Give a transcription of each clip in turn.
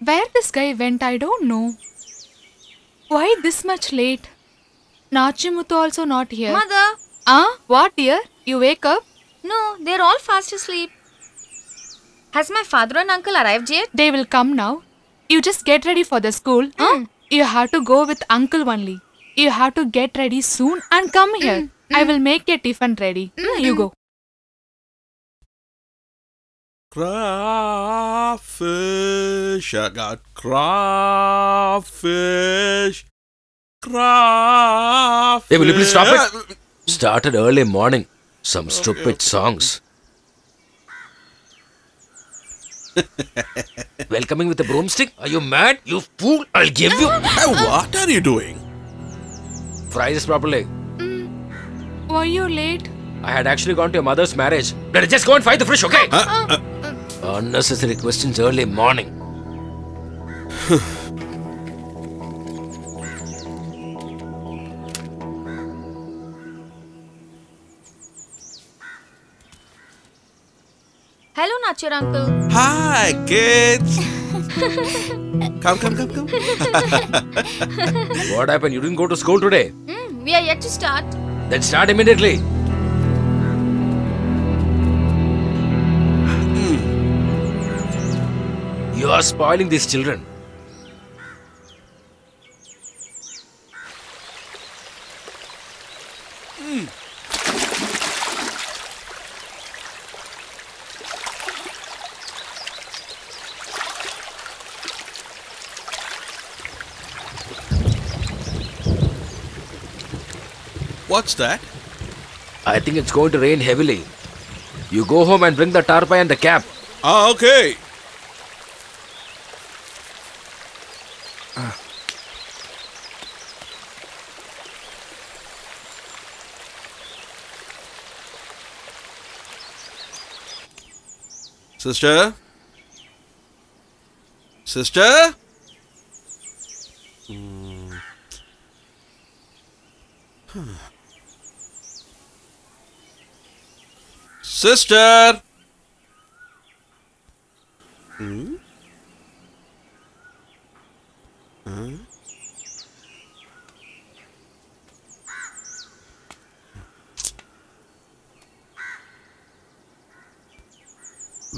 Where this guy went, I don't know. Why this much late? Nachimuthu also not here. Mother! Ah, what dear? You wake up? No, they're all fast asleep. Has my father and uncle arrived yet? They will come now. You just get ready for the school. Huh? You have to go with uncle only. You have to get ready soon and come here. I will make your tiffin ready. Mm, You go. Crawfish. I got crawfish. Crawfish. Hey, will you please stop it? Started early morning. Some stupid songs. Welcoming with a broomstick? Are you mad? You fool! I'll give you. Hey, what are you doing? Fry this properly. Mm. Were you late? I had actually gone to your mother's marriage. Let us just go and find the fish, okay? Uh, Unnecessary questions early morning. Hello, Nachir uncle. Hi, kids. come, come, come, come. What happened? You didn't go to school today? Hmm, we are yet to start. Then start immediately. You are spoiling these children. What's that? I think it's going to rain heavily. You go home and bring the tarpai and the cap. Ah, okay. Sister? Sister? Hmm. Sister? Hmm? Huh?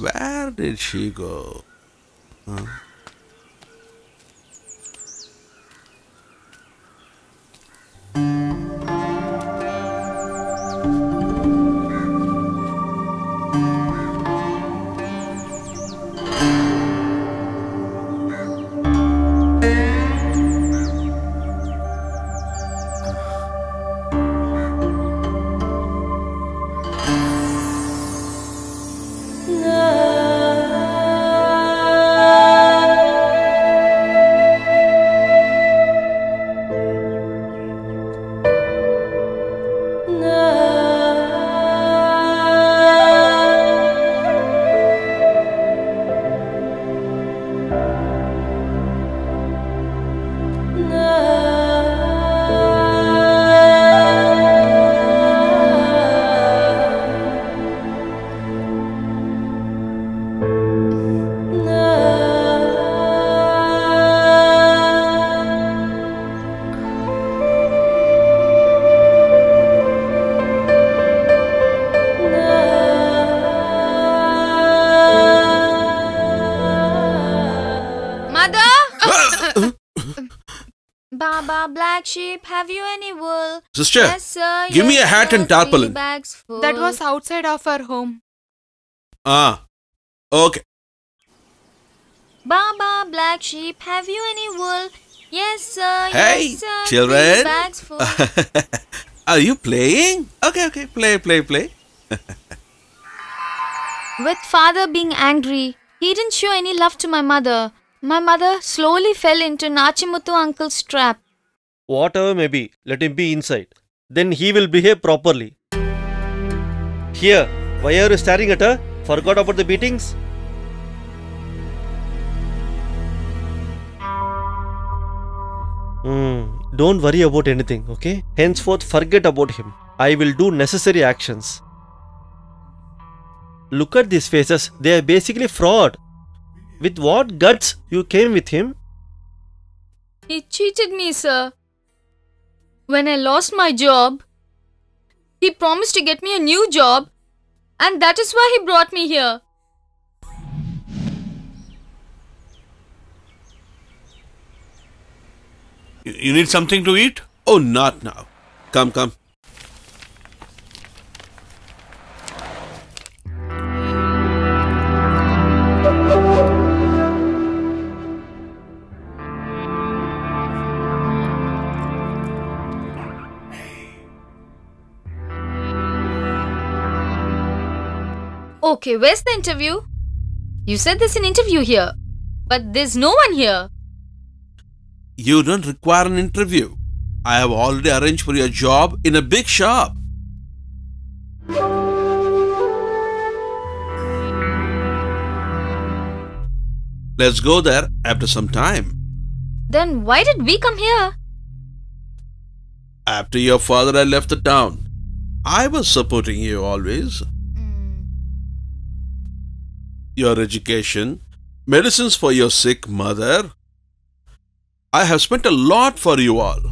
Where did she go? Huh? Baba, black sheep, have you any wool? Sister, Yes, sir. give me a hat and tarpaulin. Bags full. That was outside of our home. Ah, okay. Baba, black sheep, have you any wool? Yes, sir. Hey, yes, sir. children. bags full. Are you playing? Okay, okay. Play, play, play. With father being angry, he didn't show any love to my mother. My mother slowly fell into Nachimuthu uncle's trap. Whatever may be, let him be inside. Then he will behave properly. Here, why are you staring at her? Forgot about the beatings? Hmm, don't worry about anything, okay? Henceforth, forget about him. I will do necessary actions. Look at these faces, they are basically fraud. With what guts you came with him? He cheated me, sir. When I lost my job, he promised to get me a new job, and that is why he brought me here. You, you need something to eat? Oh, not now. Come, come. Okay, where's the interview? You said there's an interview here, but there's no one here. You don't require an interview. I have already arranged for your job in a big shop. Let's go there after some time. Then why did we come here? After your father had left the town, I was supporting you always. Your education, medicines for your sick mother. I have spent a lot for you all.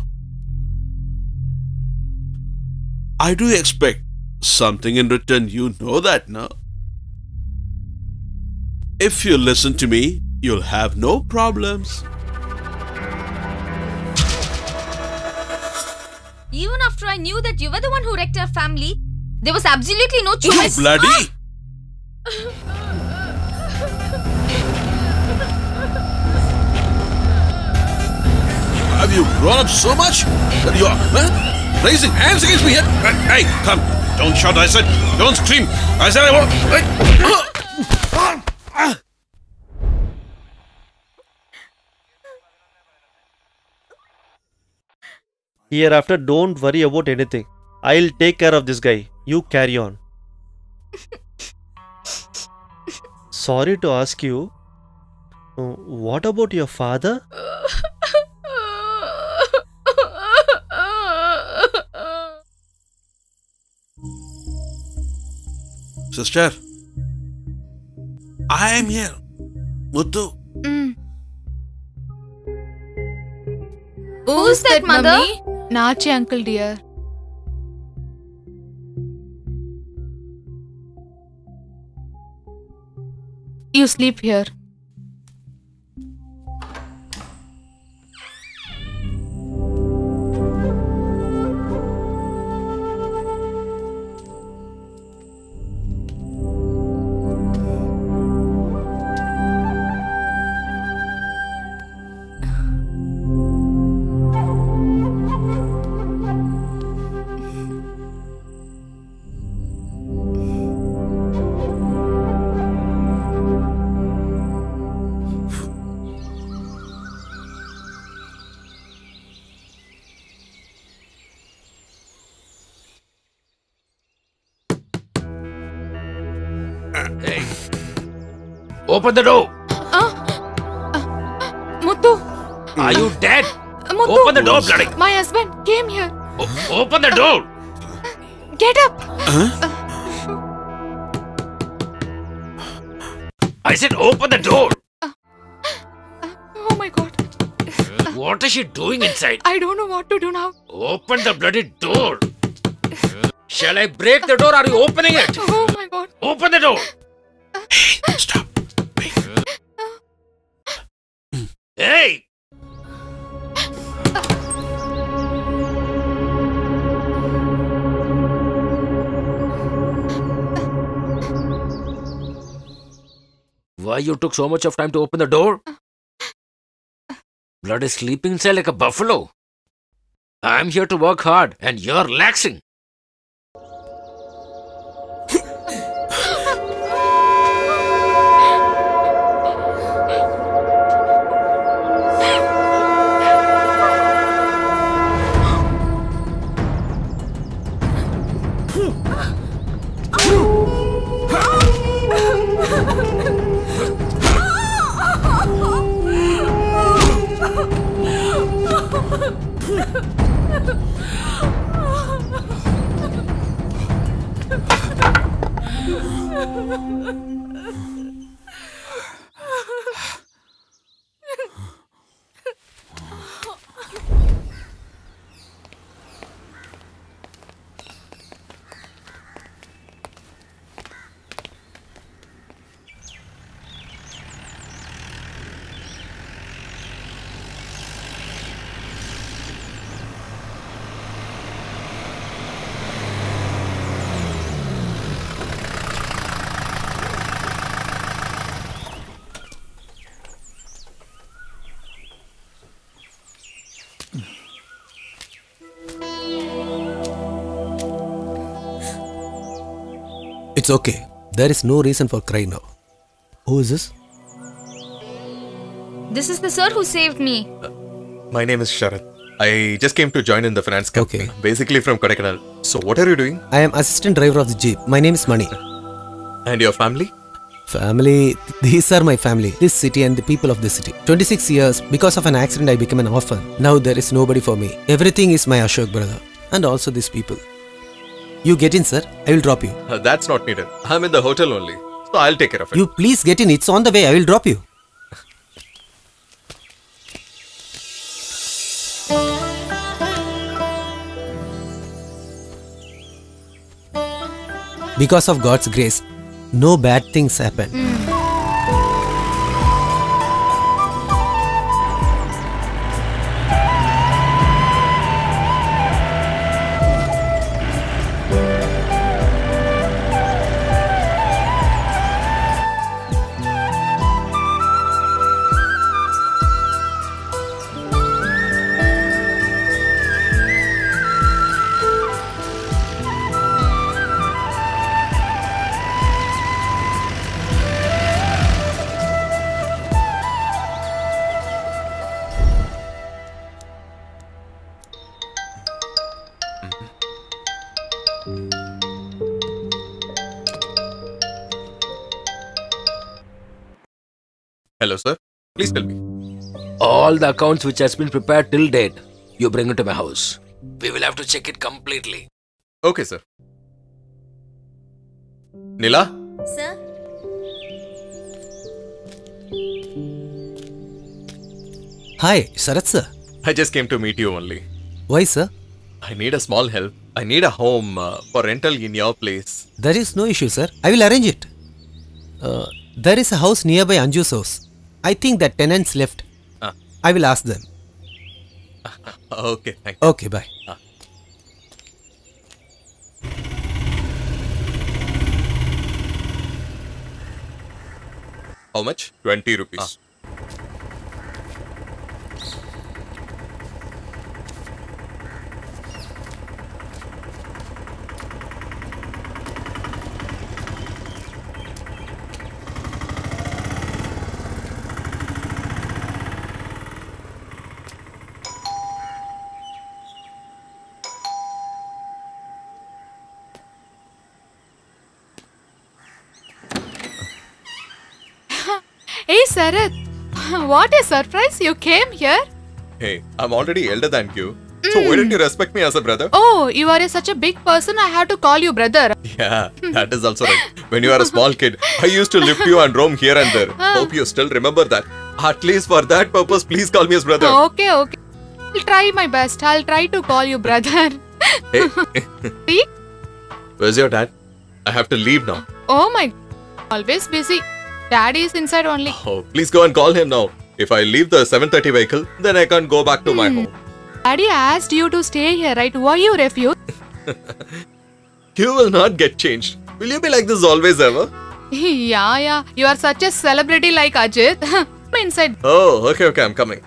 I do expect something in return, you know that, no? If you listen to me, you'll have no problems. Even after I knew that you were the one who wrecked our family, there was absolutely no choice. You bloody! Ah! Have you grown up so much that you are huh? raising hands against me here? Hey, hey, come! Don't shout! I said, don't scream! I said I won't. Hey. Hereafter, don't worry about anything. I'll take care of this guy. You carry on. Sorry to ask you. uh, What about your father? Sister, I am here. Muthu, Mm. Who's that, mother? Mummy? Nachi uncle dear. You sleep here. Open the door. Muthu! Are you dead? Ah, Muthu! Open the door, bloody. My husband came here. O- open the door. Get up! I said open the door. Ah, ah, oh my god. Uh, what is she doing inside? I don't know what to do now. Open the bloody door. Shall I break the door? Are you opening it? Oh my god. Open the door. stop. Hey. Why you took so much of time to open the door? Blood is sleeping inside like a buffalo. I'm here to work hard and you're relaxing. It's okay. There is no reason for crying now. Who is this? This is the sir who saved me. Uh, my name is Sharath. I just came to join in the finance company. Okay. Basically from Kodaikanal. So what are you doing? I am assistant driver of the jeep. My name is Mani. And your family? Family, these are my family, this city and the people of this city. 26 years, because of an accident, I became an orphan. Now there is nobody for me. Everything is my Ashok brother, and also these people. You get in, sir. I will drop you. Uh, that's not needed. I'm in the hotel only. So I'll take care of it. You please get in. It's on the way. I will drop you. Because of God's grace, no bad things happen. Hello, Please tell me. All the accounts which has been prepared till date, you bring it to my house. We will have to check it completely. Okay, sir. Nila? Sir? Hi, Sharath sir. I just came to meet you only. Why, sir? I need a small help. I need a home uh, for rental in your place. There is no issue, sir. I will arrange it. Uh, there is a house nearby Anju's house. I think that tenants left. Ah. I will ask them. Okay, thank you. Okay, bye. How much? 20 rupees. Hey, Sarath. What a surprise you came here. Hey, I'm already elder than you. So hmm. why don't you respect me as a brother? Oh, you are a, such a big person, I have to call you brother. Yeah, that is also right. When you are a small kid, I used to lift you and roam here and there. Hope you still remember that. At least for that purpose, please call me as brother. Okay, okay. I'll try my best. I'll try to call you brother. Hey, See? where's your dad? I have to leave now. Oh my always busy. Daddy is inside only. Oh, please go and call him now. If I leave the 7:30 vehicle, then I can't go back to my home. Daddy asked you to stay here, right? Why you refuse? You will not get changed. Will you be like this always ever? yeah, yeah. You are such a celebrity like Ajit. Come inside. Oh, okay, okay, I'm coming.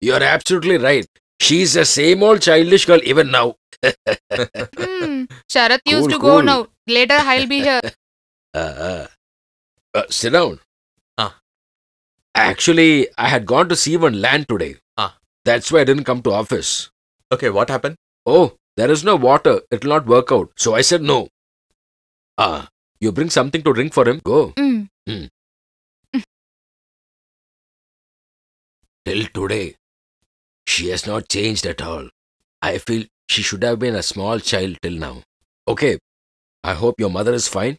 You're absolutely right. She's the same old childish girl even now. Hmm. Sharath used Cool, to go now. Later I'll be here. Uh, uh, sit down. Ah. Actually, I had gone to see one land today. Ah. That's why I didn't come to office. Okay, what happened? Oh, there is no water. It'll not work out. So I said no. Ah, you bring something to drink for him. Go. Hmm. Till today, she has not changed at all. I feel she should have been a small child till now. Okay, I hope your mother is fine.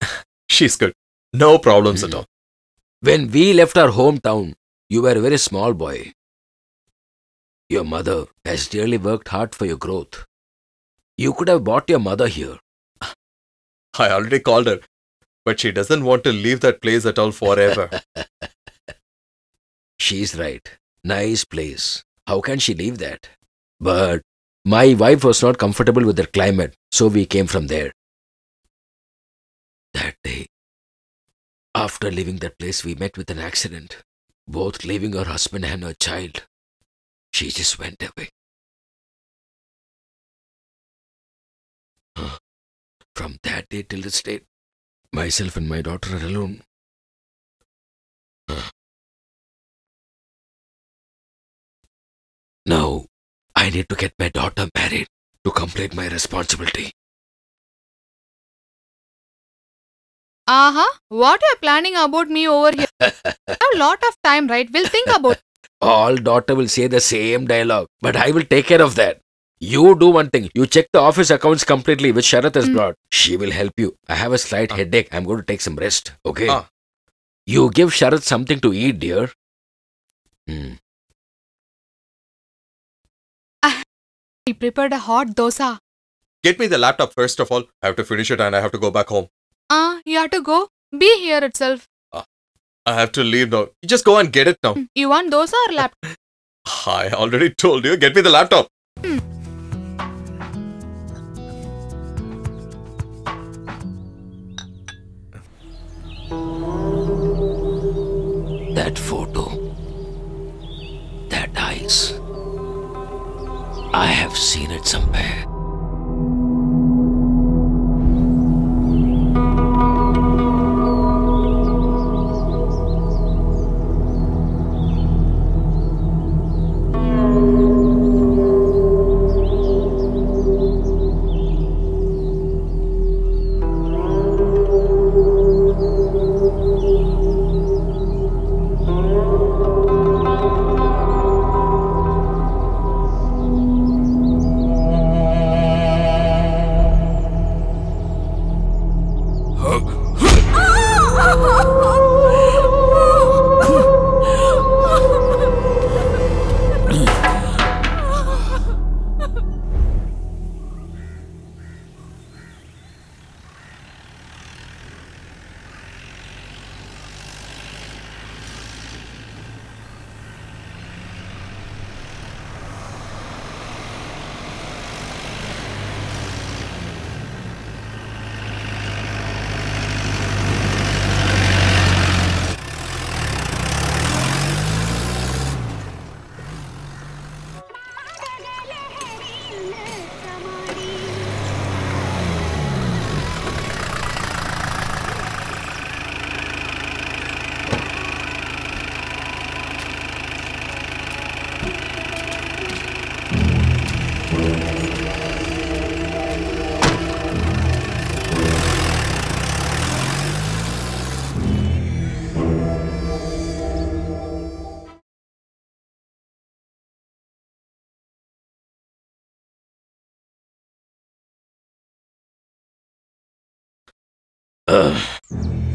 She's good. No problems at Hmm. all. When we left our hometown, you were a very small boy. Your mother has really worked hard for your growth. You could have brought your mother here. I already called her, but she doesn't want to leave that place at all forever. She's right. Nice place. How can she leave that? But my wife was not comfortable with the climate, so we came from there. That day, after leaving that place, we met with an accident, both leaving her husband and her child. She just went away. From that day till this date, myself and my daughter are alone. Now, I need to get my daughter married to complete my responsibility. Uh-huh. What you're planning about me over here? I have a lot of time, right? We'll think about All daughter will say the same dialogue, but I will take care of that. You do one thing. You check the office accounts completely, which Sharath has Hmm. brought. She will help you. I have a slight Ah. headache. I'm going to take some rest. Okay. Ah. You give Sharath something to eat, dear. Hmm. He prepared a hot dosa. Get me the laptop first of all. I have to finish it and I have to go back home. Uh, you have to go. Be here itself. Uh, I have to leave now. You just go and get it now. Hmm, you want dosa or laptop? I already told you. Get me the laptop. Hmm. That photo. That eyes. I have seen it somewhere.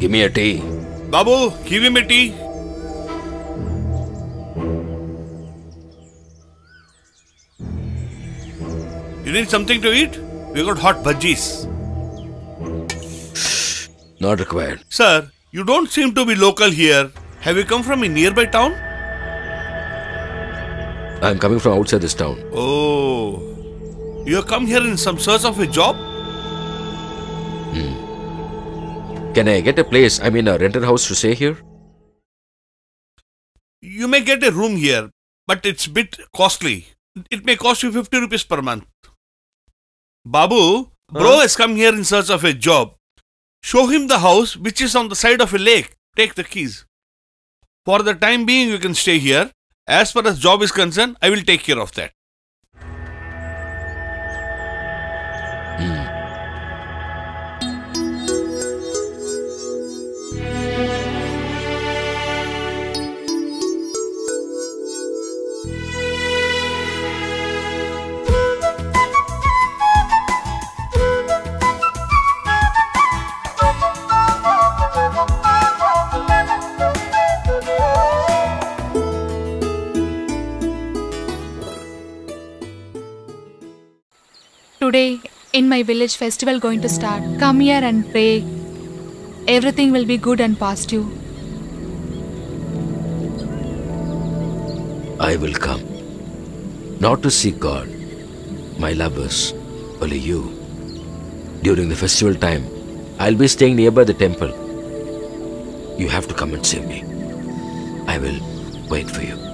Give me a tea. Babu, give him a tea. You need something to eat? We got hot bhajis. Not required. Sir, you don't seem to be local here. Have you come from a nearby town? I'm coming from outside this town. Oh, you have come here in some search of a job? Can I get a place? I mean, a rented house to stay here? You may get a room here, but it's bit costly. It may cost you 50 rupees per month. Babu, bro Huh? has come here in search of a job. Show him the house which is on the side of a lake. Take the keys. For the time being, you can stay here. As far as job is concerned, I will take care of that. Today, in my village festival going to start. Come here and pray. Everything will be good and positive. I will come. Not to seek God, my lovers, only you. During the festival time, I'll be staying nearby the temple. You have to come and save me. I will wait for you.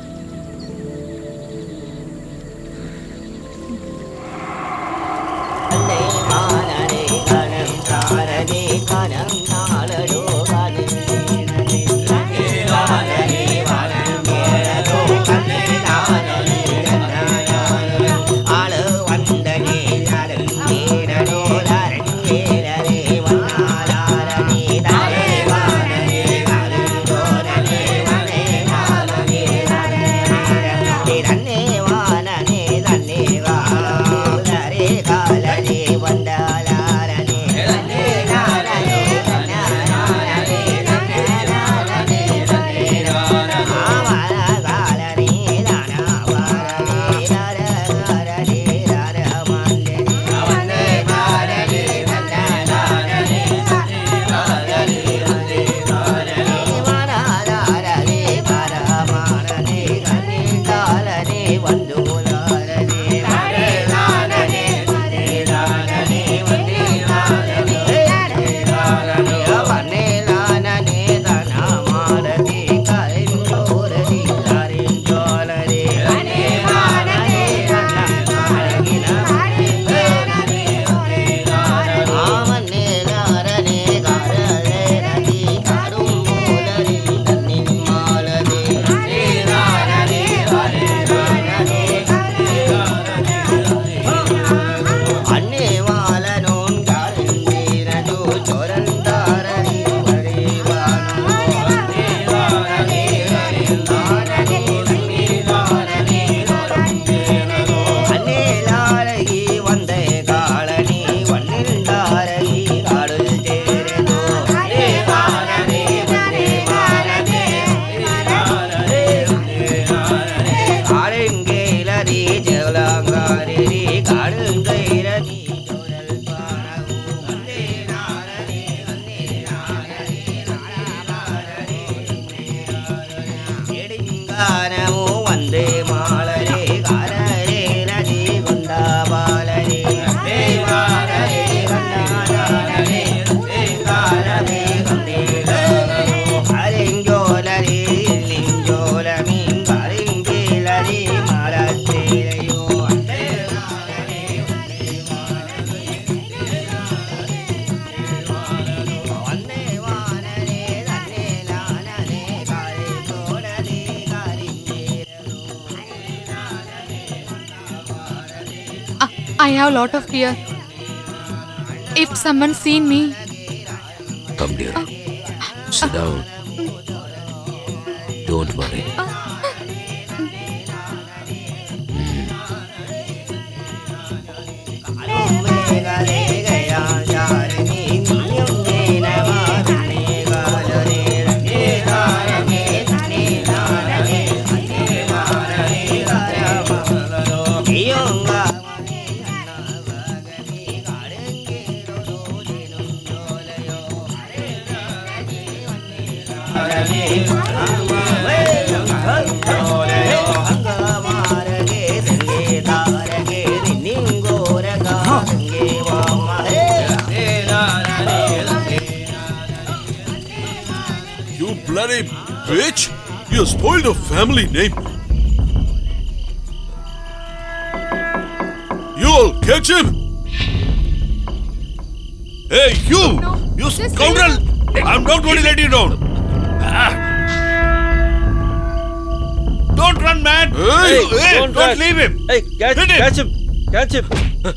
I have a lot of fear. If someone seen me, Come, dear. Uh, Sit uh, down. Don't worry. Uh, hmm. You bitch! You spoiled a family name. You'll catch him! Hey, you! you scoundrel! I'm not going to let you down. Ah. Don't run, man! Hey, hey, don't don't, leave him! Hey, catch, Hit him. catch him! Catch him!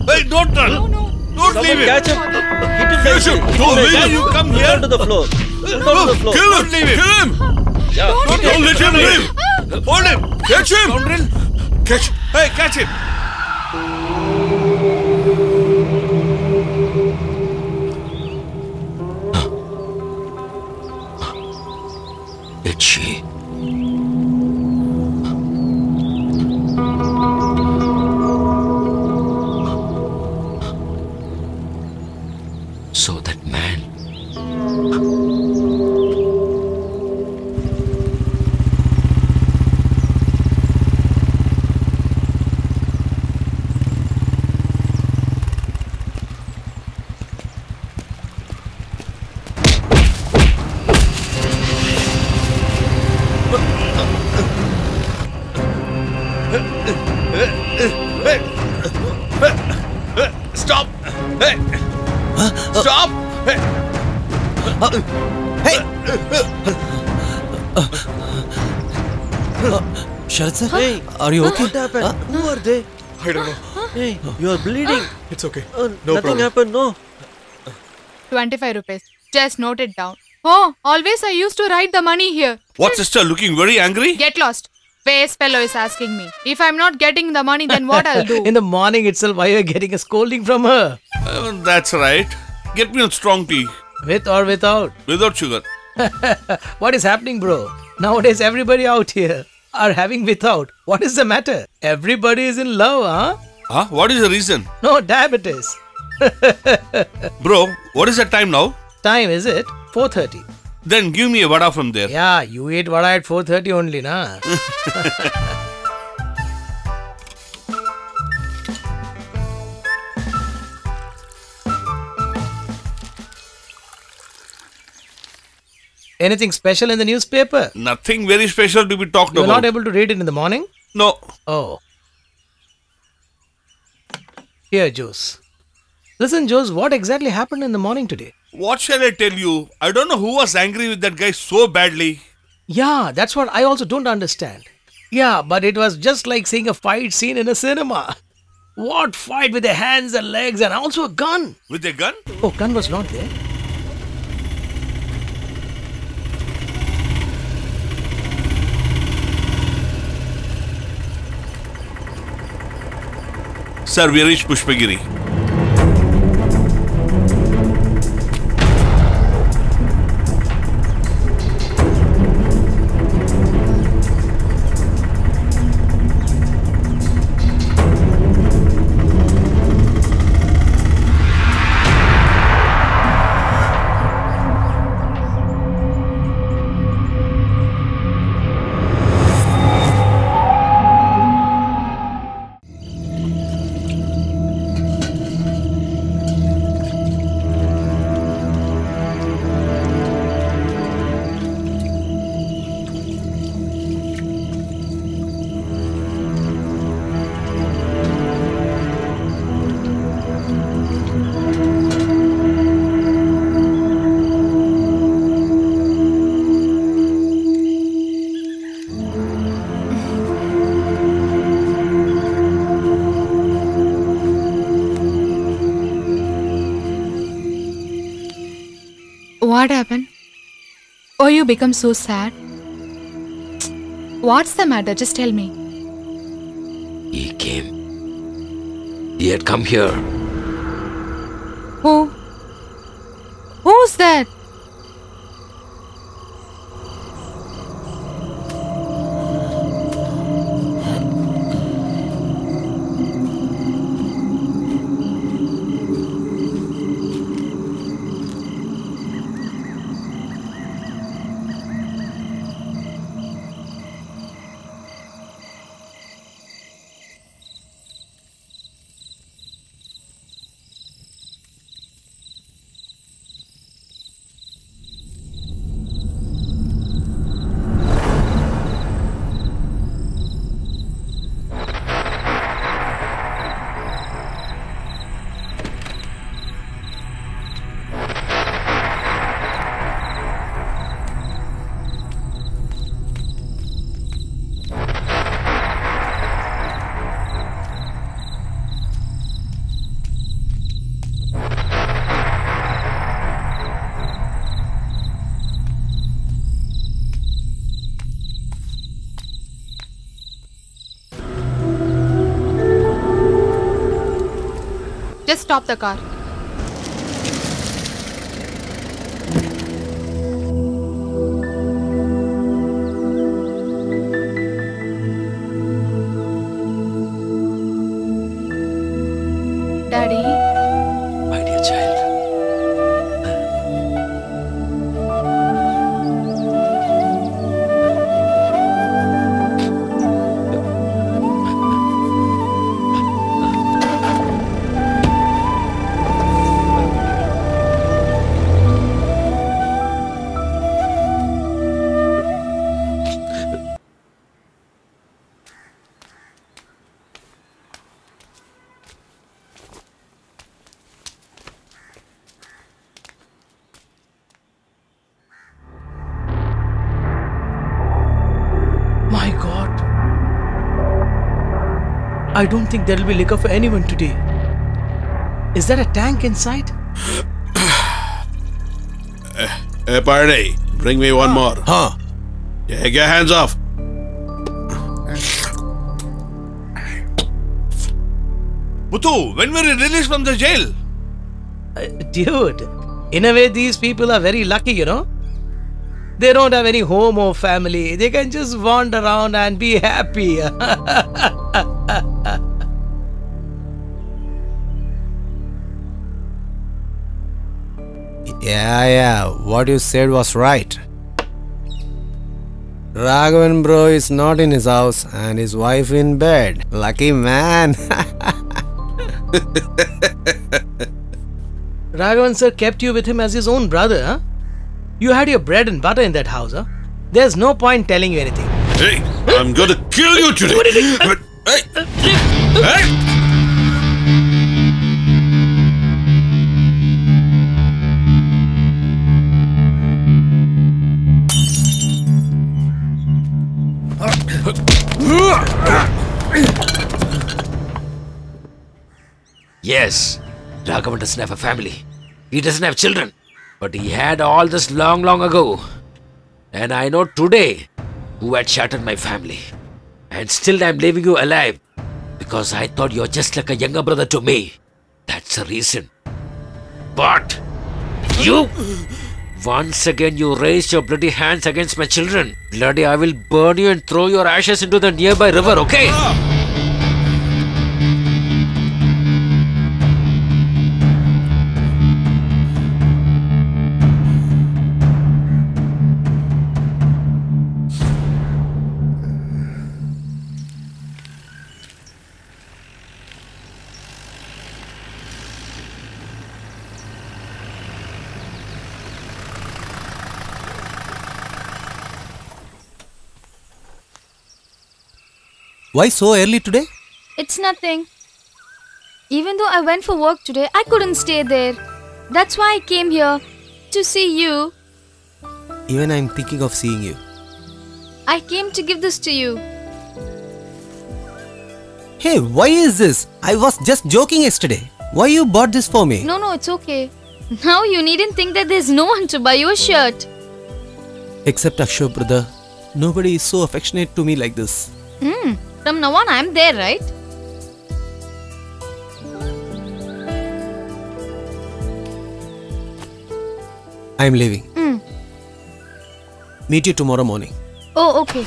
Hey, don't run! no, no. Don't Someone leave him! catch him! Hit him! Catch him. Don't leave him. You come here. down to the floor. Down to the floor. Kill him! Leave him! Kill him! Yeah, Don't, hit him. don't let him leave! Hold him! Catch him! Catch! Hey, catch him! Are you okay? What happened? Who are they? I don't know. Hey, you are bleeding. It's okay. Uh, No nothing problem. happened, no. 25 rupees. Just note it down. Oh, always I used to write the money here. What, sister? Looking very angry? Get lost. Face fellow is asking me. If I'm not getting the money, then what I'll do? In the morning itself, why are you getting a scolding from her? Uh, that's right. Get me a strong tea With or without? without sugar. What is happening, bro? Nowadays, everybody out here are having without. What is the matter? Everybody is in love, huh? Huh? What is the reason? No diabetes. Bro, what is the time now? Time is it? 4:30. Then give me a vada from there. Yeah, you ate vada at 4:30 only, na? Anything special in the newspaper? Nothing very special to be talked You were about. not able to read it in the morning? no. Oh. Here, Jose. Listen, Jose, what exactly happened in the morning today? What shall I tell you? I don't know who was angry with that guy so badly. Yeah, that's what I also don't understand. Yeah, but it was just like seeing a fight scene in a cinema. What fight with the hands and legs and also a gun? With a gun? Oh, gun was not there. Sir, we reached you become so sad? What's the matter? Just tell me. He came. He had come here. Stop the car. I don't think there'll be liquor for anyone today. Is that a tank inside? Hey, party, bring me one more. Huh? Take your hands off. Muthu, when were you released from the jail? Uh, dude, in a way, these people are very lucky, you know. They don't have any home or family. They can just wander around and be happy. Yeah, yeah. What you said was right. Raghavan bro is not in his house and his wife in bed. Lucky man. Raghavan sir kept you with him as his own brother, huh? You had your bread and butter in that house, huh? There's no point telling you anything. Hey, I'm gonna kill you today. Yes, Raghavan doesn't have a family. He doesn't have children. But he had all this long, long ago. And I know today who had shattered my family. And still I'm leaving you alive. Because I thought you're just like a younger brother to me. That's the reason. But you once again you raised your bloody hands against my children. Bloody I will burn you and throw your ashes into the nearby river, okay? Why so early today? It's nothing. Even though I went for work today, I couldn't stay there. That's why I came here to see you. Even I'm thinking of seeing you. I came to give this to you. Hey, why is this? I was just joking yesterday. Why you bought this for me? No, no, it's okay. Now you needn't think that there's no one to buy you a shirt. Except Ashok brother. Nobody is so affectionate to me like this. Hmm. From now on, I'm there, right? I'm leaving. Hmm. Meet you tomorrow morning. Oh, okay.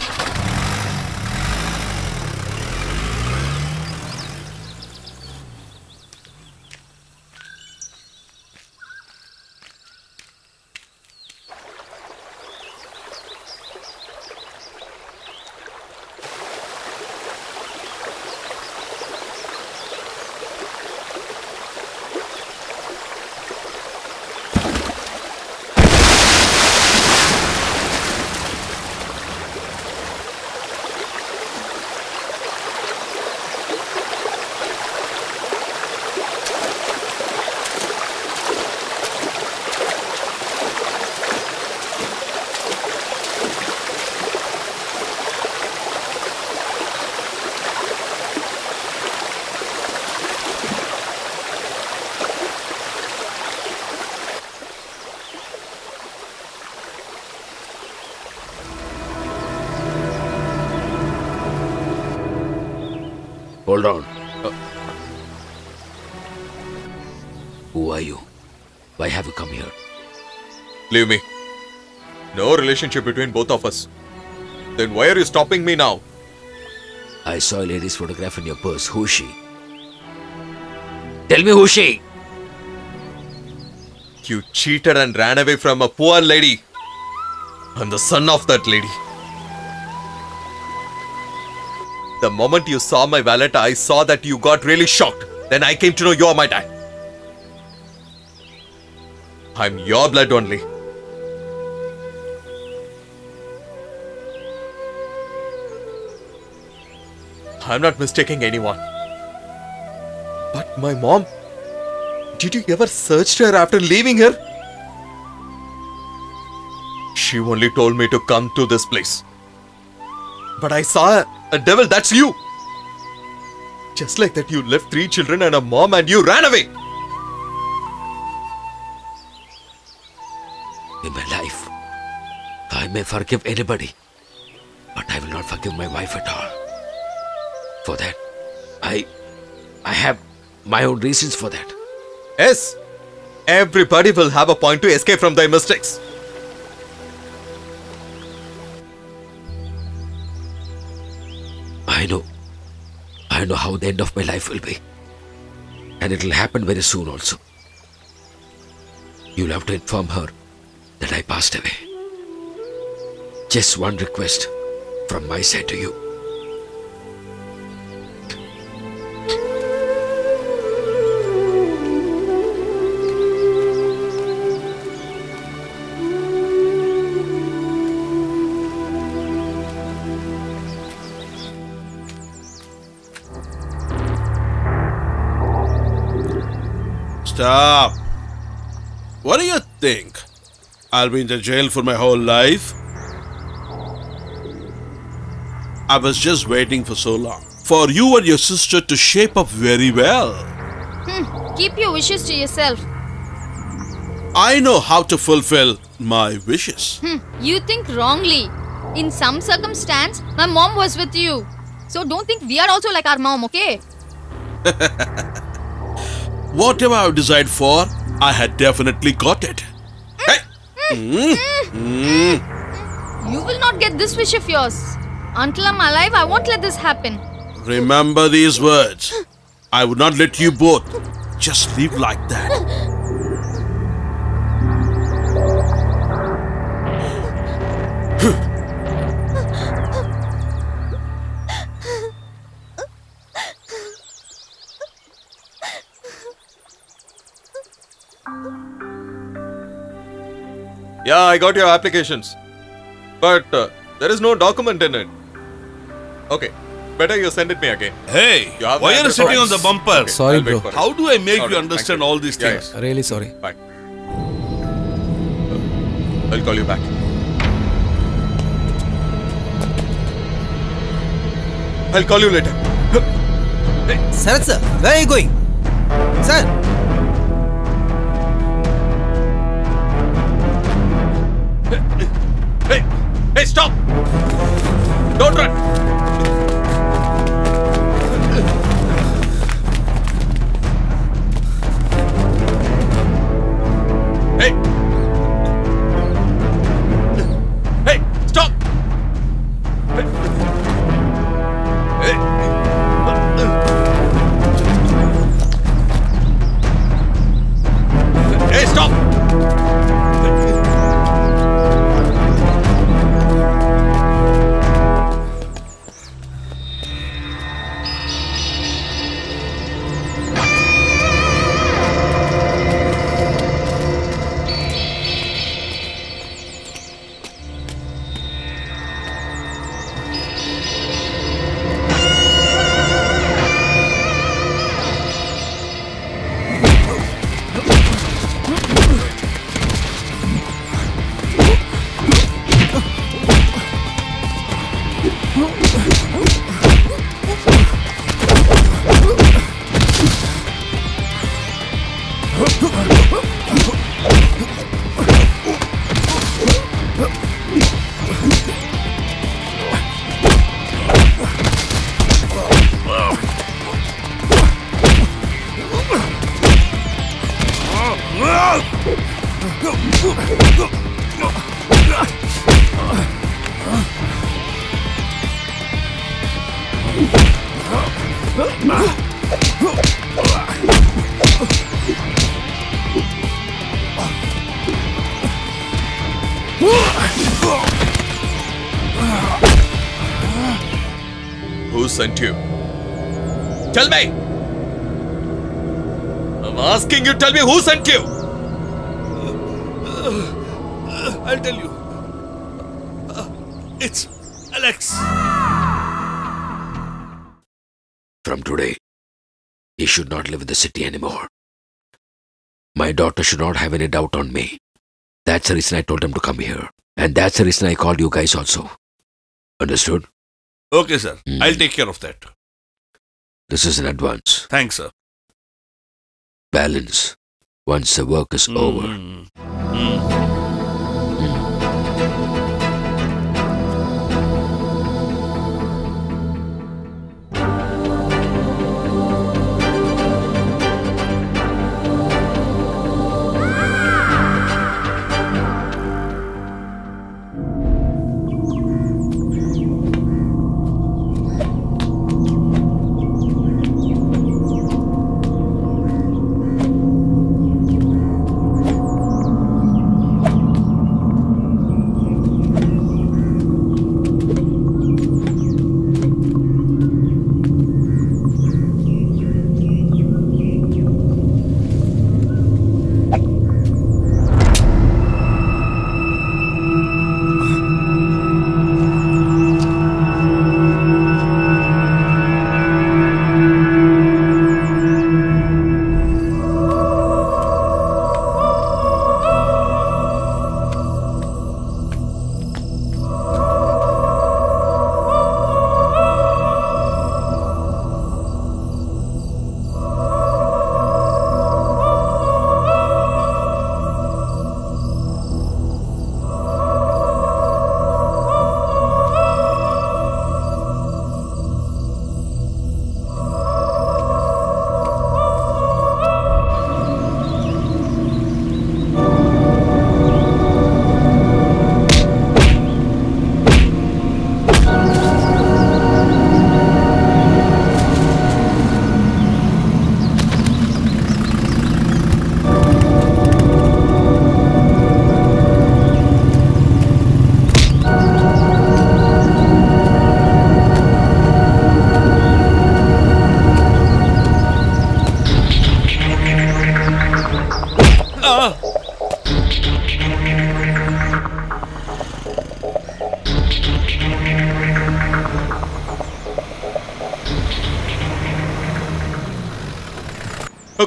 Hold on. Uh, who are you? Why have you come here? Leave me. No relationship between both of us. Then why are you stopping me now? I saw a lady's photograph in your purse. Who is she? Tell me who is she? You cheated and ran away from a poor lady. I'm the son of that lady. The moment you saw my wallet, I saw that you got really shocked. Then I came to know you're my dad. I'm your blood only. I'm not mistaking anyone. But my mom, did you ever search her after leaving her? She only told me to come to this place. But I saw a devil, that's you. Just like that, you left three children and a mom and you ran away. In my life, I may forgive anybody, but I will not forgive my wife at all. For that, I, I have my own reasons for that. Yes. Everybody will have a point to escape from their mistakes. I know. I know how the end of my life will be. And it will happen very soon also. You'll have to inform her that I passed away. Just one request from my side to you. Stop. What do you think? I'll be in the jail for my whole life? I was just waiting for so long. For you and your sister to shape up very well. Hmm. Keep your wishes to yourself. I know how to fulfill my wishes. Hmm, you think wrongly. In some circumstance, my mom was with you. So don't think we are also like our mom, okay? Whatever I decide for, I had definitely got it. Hey! Mm, mm. You will not get this wish of yours. Until I'm alive, I won't let this happen. Remember these words. I would not let you both just live like that. Yeah, I got your applications. But uh, there is no document in it. Okay, better you send it me again. Hey, You have why my are you sitting on the bumper? Okay, Sorry, bro. How do I make Alright, you thank understand you. all these Yeah, things? Really sorry. Bye. I'll call you back. I'll call you later. Sharath sir, where are you going? Sir! Hey! Hey, stop! Don't run! Hey! Who sent you? Tell me! I'm asking you, tell me who sent you! I'll tell you. It's Alex. From today, he should not live in the city anymore. My daughter should not have any doubt on me. That's the reason I told him to come here. And that's the reason I called you guys also. Understood? Okay, sir. Hmm. I'll take care of that. This is an advance. Thanks, sir. Balance. Once the work is over. Mm.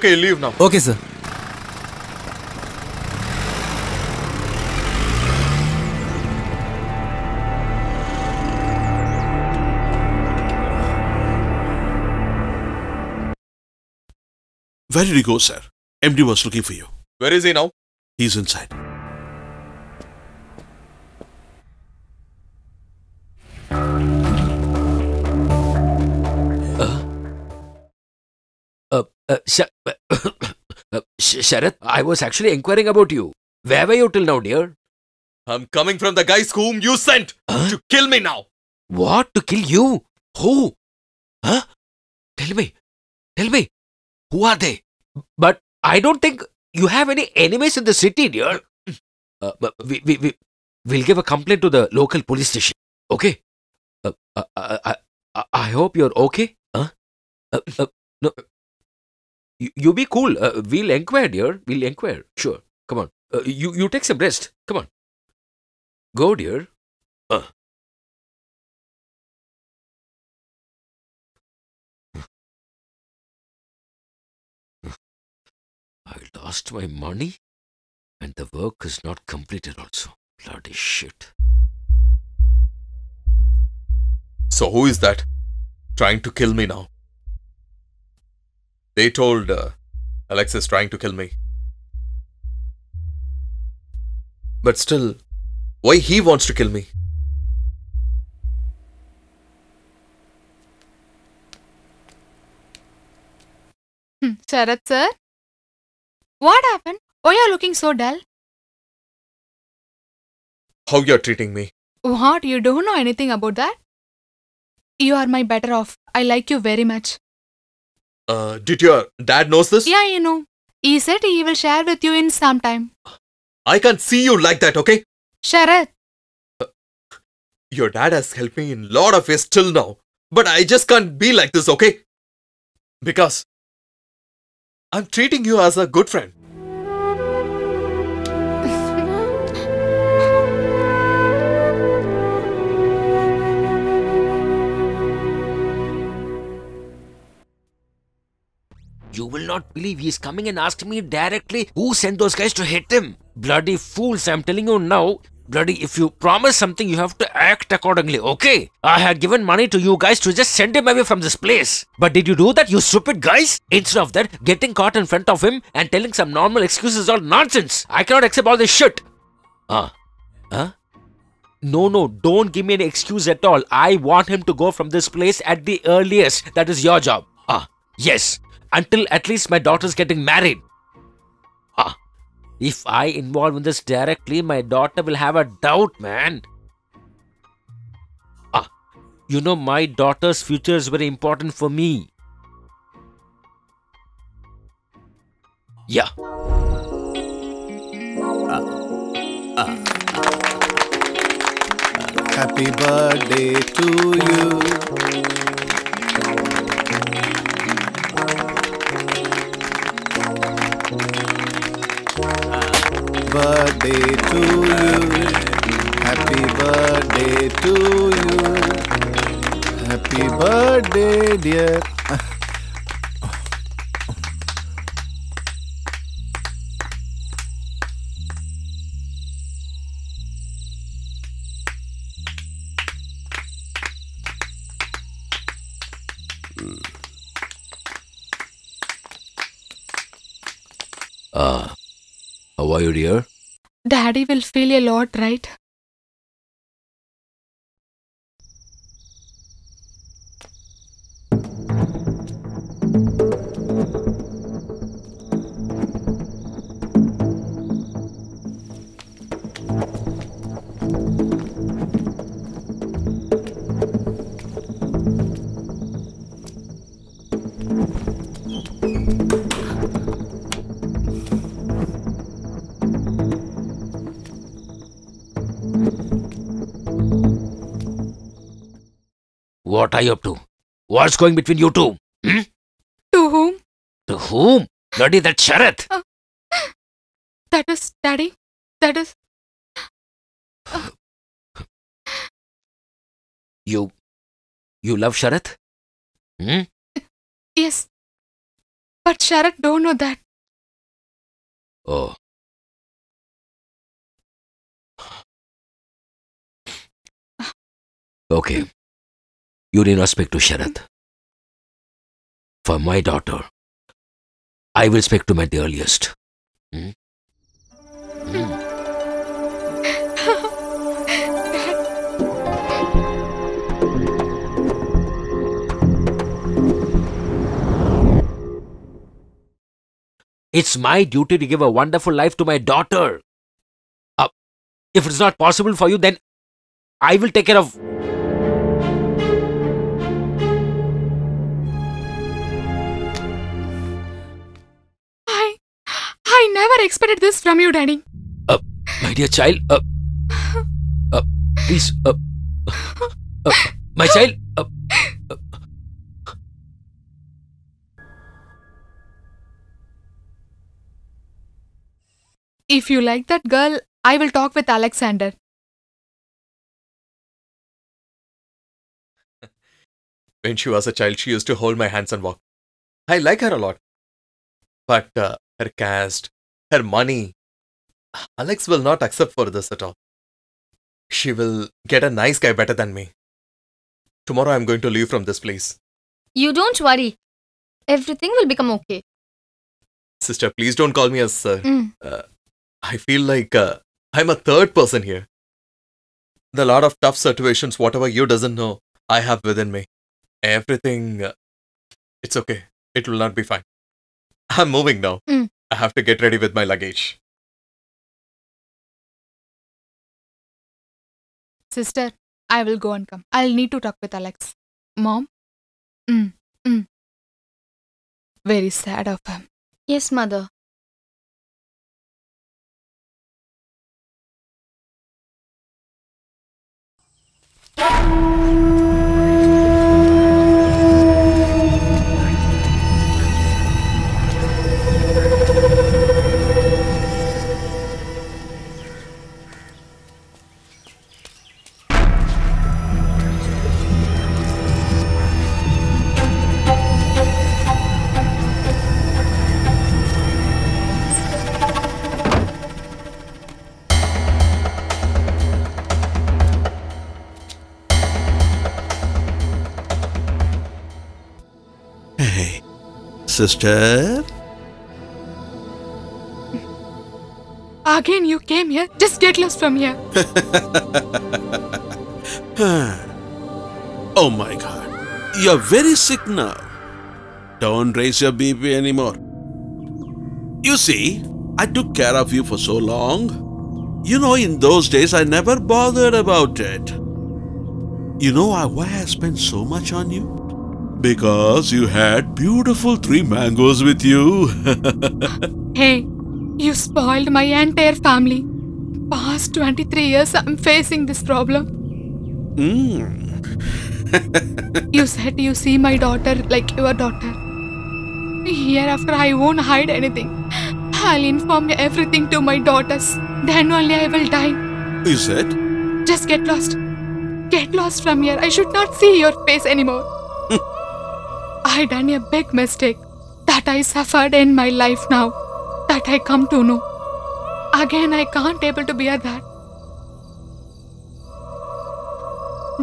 Okay, leave now. Okay, sir. Where did he go, sir? MD was looking for you. Where is he now? He's inside. Uh, uh, uh, Sh- Sharath, I was actually inquiring about you. Where were you till now, dear? I'm coming from the guys whom you sent to kill me now. What? To kill you? Who? Huh? Tell me. Tell me. Who are they? But I don't think you have any enemies in the city, dear. Uh, but we, we, we, we'll give a complaint to the local police station. Okay? Uh, uh, uh, uh, uh, I hope you're okay. Huh? Uh, uh, no. You, you be cool. Uh, we'll inquire, dear. We'll inquire. Sure. Come on. Uh, you, you take some rest. Come on. Go, dear. Uh. I lost my money and the work is not completed also. Bloody shit. So who is that? Trying to kill me now. They told uh, Alex is trying to kill me. But still, why he wants to kill me? Hmm, Sharath, sir? What happened? Why are you looking so dull? How you're treating me? What? You don't know anything about that? You are my better off. I like you very much. Uh, did your dad knows this? Yeah, you know. He said he will share with you in some time. I can't see you like that, okay? Sharath, Your dad has helped me in lot of ways till now. But I just can't be like this, okay? Because I'm treating you as a good friend. You will not believe he's coming and asked me directly who sent those guys to hit him. Bloody fools, I'm telling you now. Bloody, if you promise something, you have to act accordingly, okay? I had given money to you guys to just send him away from this place. But did you do that, you stupid guys? Instead of that, getting caught in front of him and telling some normal excuses all nonsense. I cannot accept all this shit. Ah. Huh? No, no, don't give me any excuse at all. I want him to go from this place at the earliest. That is your job. Ah, yes. Until at least my daughter's getting married. Ah, if I involve in this directly, my daughter will have a doubt, man. Ah, you know, my daughter's future is very important for me. Yeah. Happy birthday to you. Birthday, dear. Uh, how are you, dear? Daddy will feel a lot, right? Are you up to? What's going between you two? Hmm? To whom? To whom? Bloody that Sharath. That is Daddy. That is. You. You love Sharath? Hmm? Yes. But Sharath don't know that. Oh. Okay. You need not speak to Sharath. For my daughter, I will speak to him at the earliest. Hmm? Hmm. It's my duty to give a wonderful life to my daughter. Uh, if it's not possible for you, then I will take care of. I never expected this from you, Daddy. Uh, my dear child, uh, uh, please, uh, uh, my child, uh, uh, If you like that girl, I will talk with Alexander. When she was a child, she used to hold my hands and walk. I like her a lot. But uh, her caste, her money, Alex will not accept for this at all. She will get a nice guy better than me. Tomorrow I'm going to leave from this place. You don't worry. Everything will become okay. Sister, please don't call me as sir. Mm. Uh, I feel like uh, I'm a third person here. The lot of tough situations, whatever you doesn't know, I have within me. Everything, uh, it's okay. It will not be fine. I'm moving now. Mm. I have to get ready with my luggage. Sister, I will go and come. I'll need to talk with Alex. Mom? Mm. Mm. Very sad of him. Yes, mother. Sister? Again, you came here. Just get lost from here. oh my god. You're very sick now. Don't raise your BP anymore. You see, I took care of you for so long. You know, in those days, I never bothered about it. You know why why I spent so much on you? Because you had beautiful three mangoes with you. Hey, you spoiled my entire family. Past 23 years, I'm facing this problem. mm. You said you see my daughter like your daughter. Hereafter, I won't hide anything. I'll inform everything to my daughters. Then only I will die. Is it? Just get lost. Get lost from here. I should not see your face anymore. I done a big mistake that I suffered in my life now. That I come to know. Again, I can't able to bear that.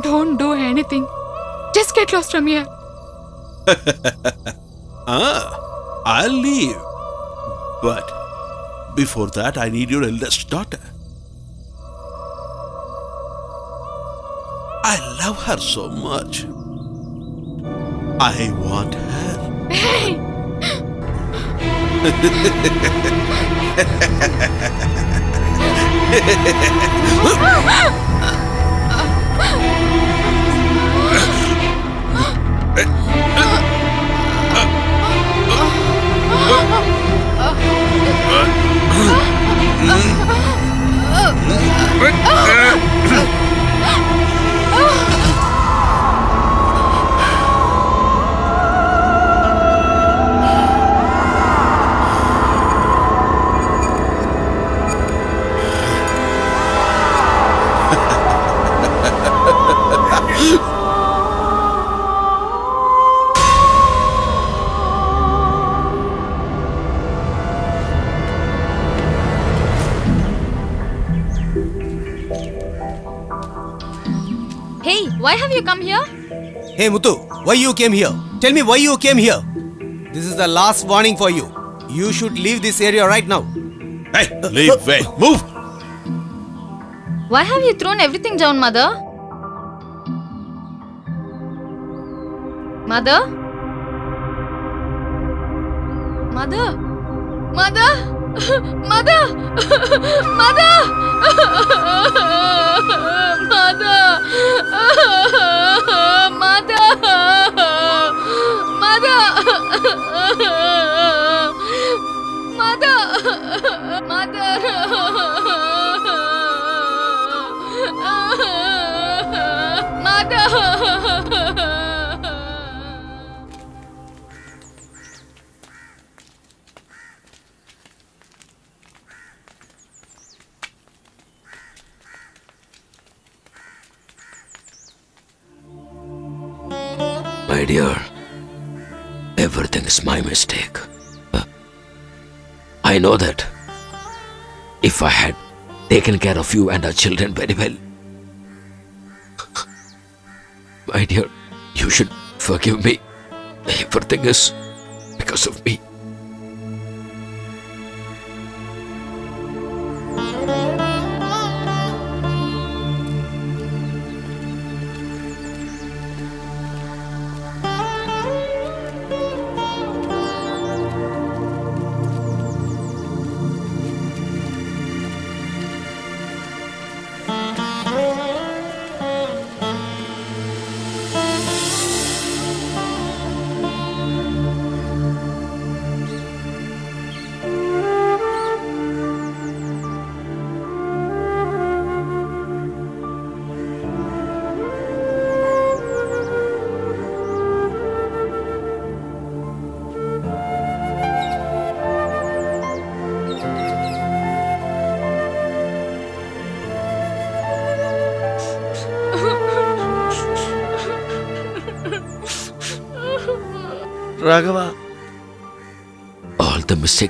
Don't do anything. Just get lost from here. Ah, I'll leave. But before that, I need your eldest daughter. I love her so much. I want her. Hey! You come here? Hey Muthu, why you came here? Tell me why you came here. This is the last warning for you. You should leave this area right now. Hey, leave way. Move. Why have you thrown everything down, mother? Mother? Mother? Mother? Mother? Mother? Mata Mata Mata Mata Mata My dear, everything is my mistake. Uh, I know that. If I had taken care of you and our children very well, my dear, you should forgive me. Everything is because of me.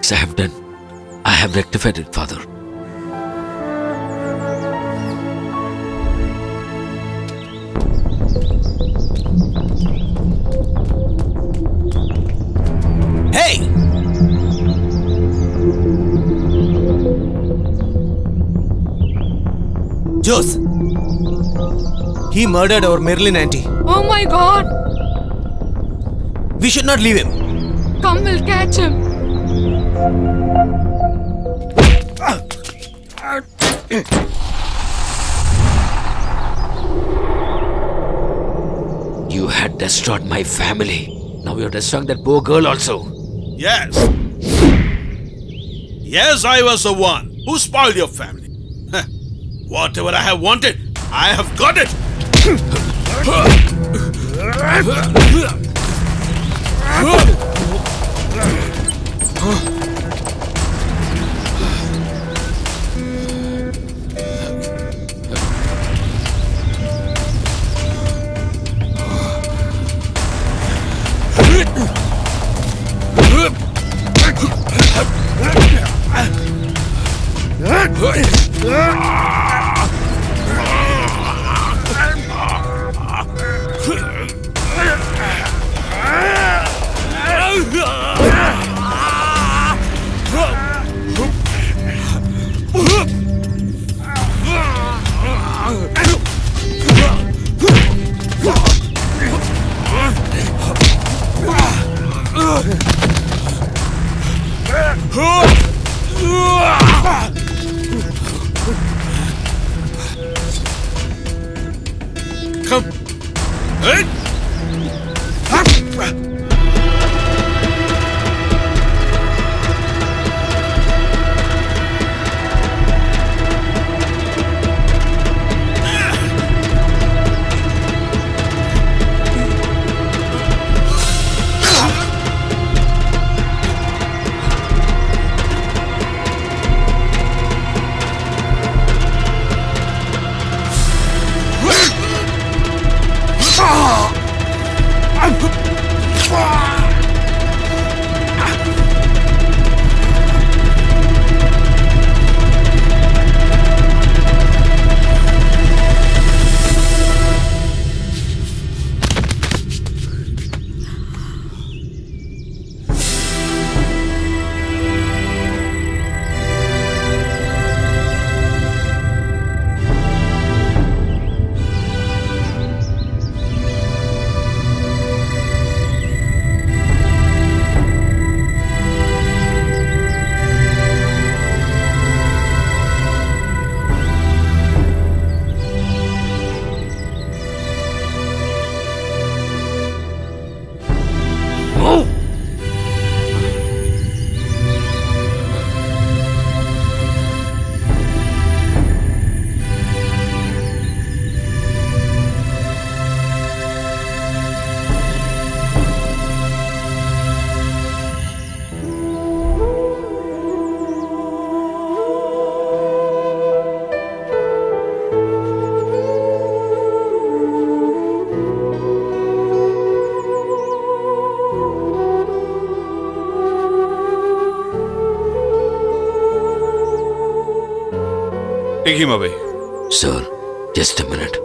mistakes I have done, I have rectified it, Father. Hey! Jose! He murdered our Merlin auntie. Oh my god! We should not leave him. Come, we'll catch him. You had destroyed my family. Now you're destroying that poor girl also. Yes. Yes, I was the one who spoiled your family. Whatever I have wanted, I have got it. Take him away. Sir, just a minute.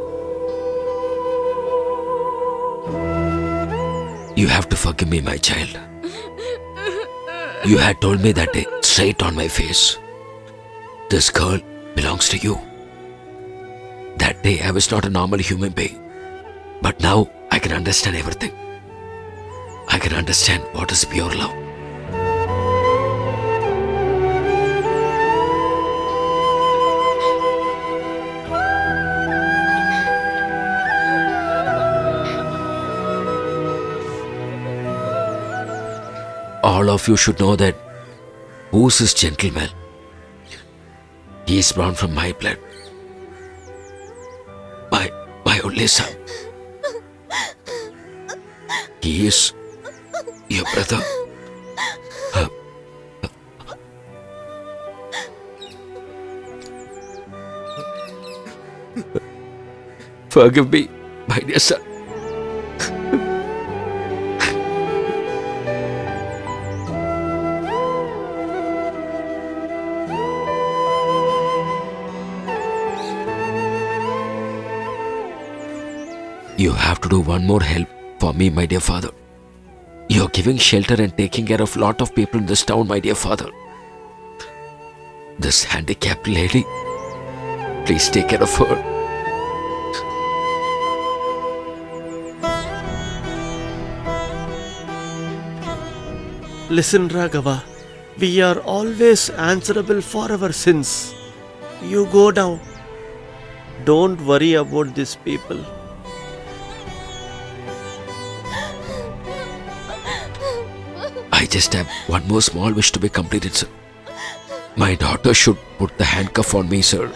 You have to forgive me, my child. You had told me that day, straight on my face. This girl belongs to you. That day, I was not a normal human being. But now, I can understand everything. I can understand what is pure love. All of you should know that who's this gentleman? He is born from my blood. My, my only son. He is your brother. Uh, Forgive me, my dear son. Have to do one more help for me, my dear father. You're giving shelter and taking care of lot of people in this town, my dear father. This handicapped lady, Please take care of her. Listen, Raghava. We are always answerable for our sins. You go now. Don't worry about these people. Just have one more small wish to be completed, sir. My daughter should put the handcuff on me, sir.